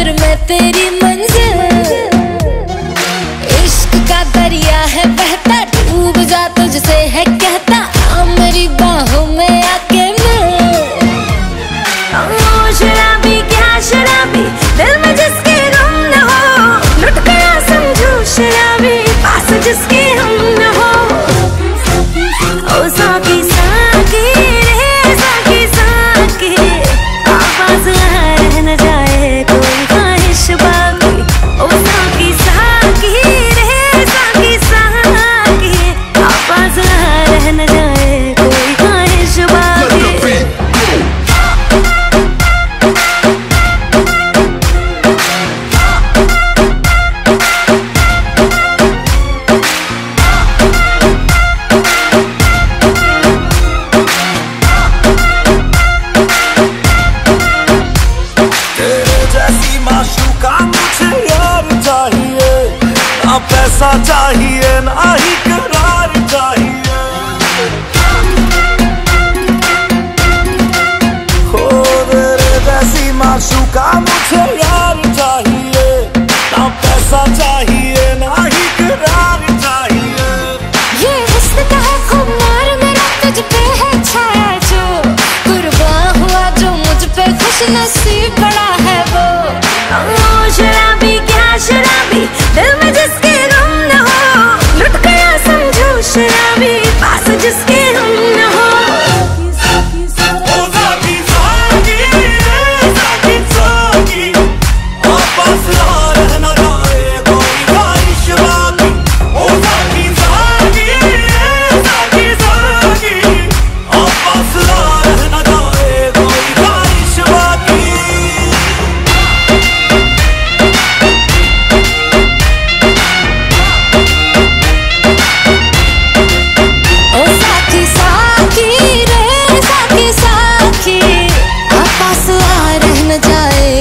फिर मैं तेरी मंजिल। इश्क का दरिया है, बहता डूब जा तुझसे है कहता, आ मेरी बाहों में आके मिल। शराबी, क्या शराबी, दिल में जिसके गम न हो, लुट गया समझो शराबी, पास जिसके आशू का कुछ यार चाहिए। ना पैसा चाहिए, ना ही करार चाहिए। का मुझे यार चाहिए। ना पैसा चाहिए, ना ही करार चाहिए। ये हुस्न का है खुमार मेरा, तुझ पे है छाया जो। कुर्बान हुआ जो मुझ पे खुश नसीब just get.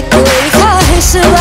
कोई 我